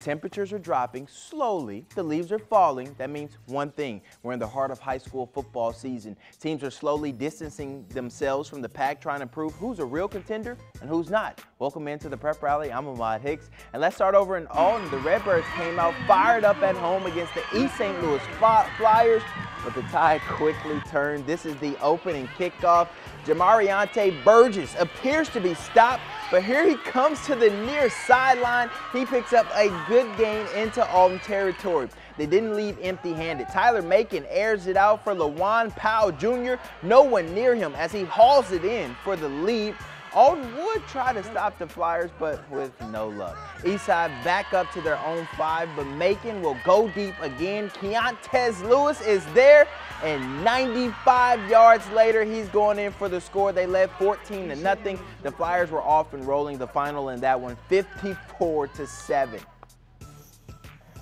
Temperatures are dropping slowly. The leaves are falling. That means one thing. We're in the heart of high school football season. Teams are slowly distancing themselves from the pack, trying to prove who's a real contender and who's not. Welcome into the prep rally. I'm Ahmad Hicks. And let's start over in Alton. The Redbirds came out fired up at home against the East St. Louis Flyers, but the tide quickly turned. This is the opening kickoff. Jamariante Burgess appears to be stopped, but here he comes to the near sideline. He picks up a good gain into Alton territory. They didn't leave empty-handed. Tyler Macon airs it out for Lawan Powell Jr. No one near him as he hauls it in for the lead. Alton would try to stop the Flyers, but with no luck. Eastside back up to their own five, but Macon will go deep again. Keontez Lewis is there, and 95 yards later, he's going in for the score. They led 14 to nothing. The Flyers were off and rolling the final in that one, 54 to 7.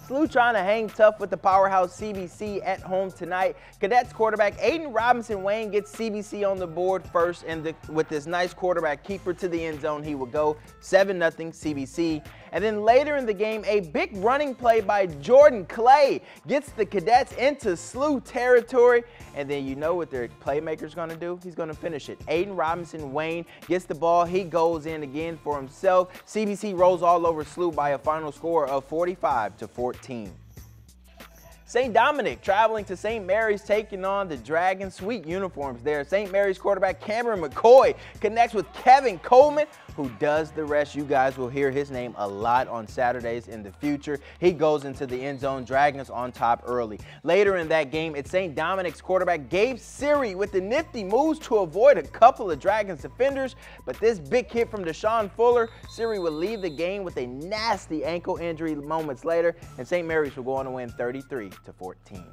SLU trying to hang tough with the powerhouse CBC at home tonight. Cadets quarterback Aiden Robinson Wayne gets CBC on the board first, and the, with this nice quarterback keeper to the end zone, he will go 7-0 CBC. And then later in the game, a big running play by Jordan Clay gets the Cadets into SLU territory. And then you know what their playmaker's going to do? He's going to finish it. Aiden Robinson Wayne gets the ball. He goes in again for himself. CBC rolls all over SLU by a final score of 45 to 14. St. Dominic traveling to St. Mary's taking on the Dragon Sweet uniforms there. St. Mary's quarterback Cameron McCoy connects with Kevin Coleman who does the rest. You guys will hear his name a lot on Saturdays in the future. He goes into the end zone, Dragons on top early. Later in that game, it's St. Dominic's quarterback Gabe Siri with the nifty moves to avoid a couple of Dragons defenders, but this big hit from Deshaun Fuller, Siri will leave the game with a nasty ankle injury moments later, and St. Mary's will go on to win 33 to 14.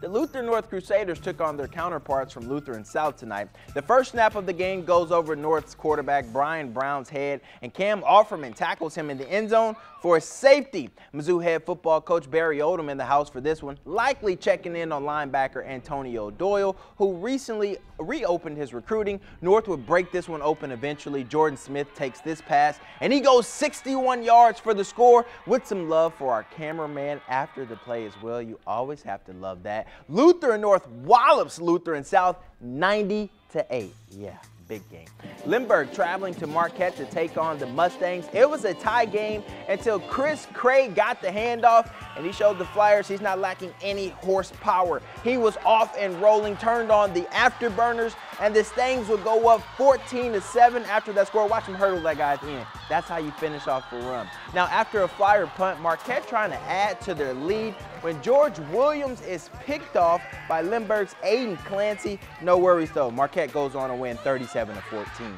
The Luther North Crusaders took on their counterparts from Lutheran South tonight. The first snap of the game goes over North's quarterback Brian Brown's head, and Cam Offerman tackles him in the end zone for a safety. Mizzou head football coach Barry Odom in the house for this one, likely checking in on linebacker Antonio Doyle, who recently reopened his recruiting. North would break this one open eventually. Jordan Smith takes this pass, and he goes 61 yards for the score with some love for our cameraman after the play as well. You always have to love that. Lutheran North wallops Lutheran South 90 to 8. Yeah big game. Lindbergh traveling to Marquette to take on the Mustangs. It was a tie game until Chris Craig got the handoff and he showed the Flyers he's not lacking any horsepower. He was off and rolling, turned on the afterburners, and the Stangs would go up 14 to 7 after that score. Watch him hurdle that guy at the end. That's how you finish off the run. Now, after a Flyer punt, Marquette trying to add to their lead when George Williams is picked off by Lindbergh's Aiden Clancy. No worries though. Marquette goes on to win 37 to 14.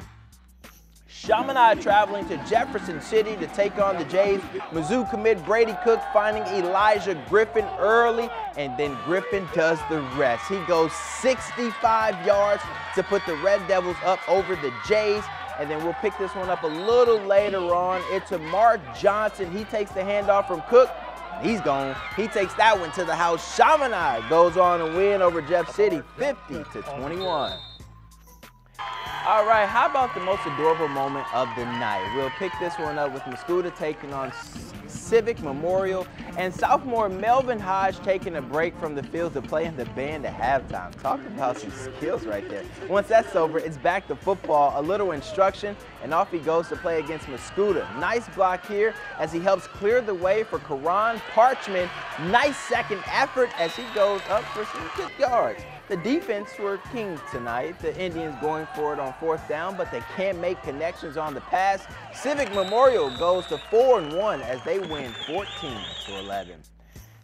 Chaminade traveling to Jefferson City to take on the Jays. Mizzou commit Brady Cook finding Elijah Griffin early, and then Griffin does the rest. He goes 65 yards to put the Red Devils up over the Jays. And then we'll pick this one up a little later on. It's a Mark Johnson. He takes the handoff from Cook. He's gone. He takes that one to the house. Chaminade goes on to win over Jeff City 50 to 21. All right, how about the most adorable moment of the night? We'll pick this one up with Mascoutah taking on Civic Memorial and sophomore Melvin Hodge taking a break from the field to play in the band at halftime. Talk about some skills right there. Once that's over, it's back to football, a little instruction, and off he goes to play against Mascoutah. Nice block here as he helps clear the way for Karan Parchman. Nice second effort as he goes up for some good yards. The defense were king tonight. The Indians going for it on fourth down, but they can't make connections on the pass. Civic Memorial goes to 4 and 1 as they win 14 to 11.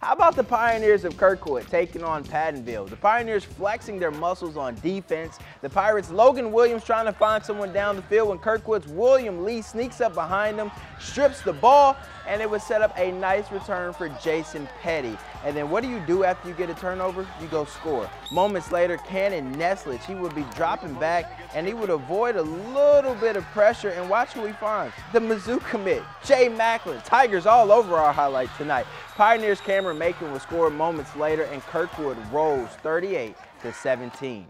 How about the Pioneers of Kirkwood taking on Pattonville? The Pioneers flexing their muscles on defense. The Pirates' Logan Williams trying to find someone down the field when Kirkwood's William Lee sneaks up behind him, strips the ball, and it would set up a nice return for Jason Petty. And then what do you do after you get a turnover? You go score. Moments later, Cannon Neslich, he would be dropping back and he would avoid a little bit of pressure and watch who he finds. The Mizzou commit, Jay Maclin. Tigers all over our highlight tonight. Pioneers Cameron Macon will score moments later and Kirkwood rolls 38 to 17.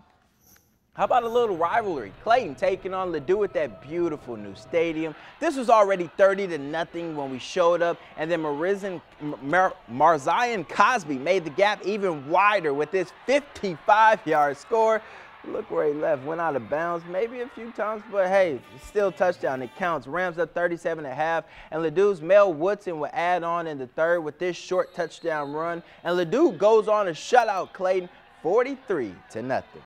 How about a little rivalry? Clayton taking on Ladue at that beautiful new stadium. This was already 30 to nothing when we showed up, and then Marizan, Mar Marzion Cosby made the gap even wider with this 55-yard score. Look where he left, went out of bounds maybe a few times, but hey, still touchdown, it counts. Rams up 37 and a half, and Ladue's Mel Woodson will add on in the third with this short touchdown run, and Ladue goes on to shut out Clayton 43 to nothing.